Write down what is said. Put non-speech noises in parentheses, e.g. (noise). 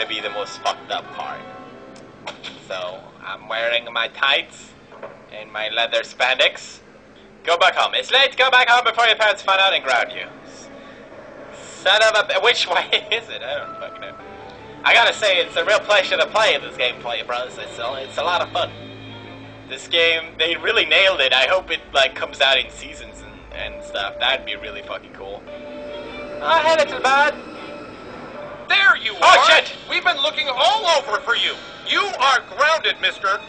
gonna be the most fucked up part. So I'm wearing my tights and my leather spandex. Go back home. It's late. Go back home before your parents find out and ground you. Son of a. Which (laughs) way is it? I don't fucking know. I gotta say, it's a real pleasure to play this game for you, brothers. It's a, it's a lot of fun. This game, they really nailed it. I hope it like comes out in seasons and, and stuff. That'd be really fucking cool. Oh, hey, little bud. There you Oh, are! shit! We've been looking all over for you. You are grounded, mister.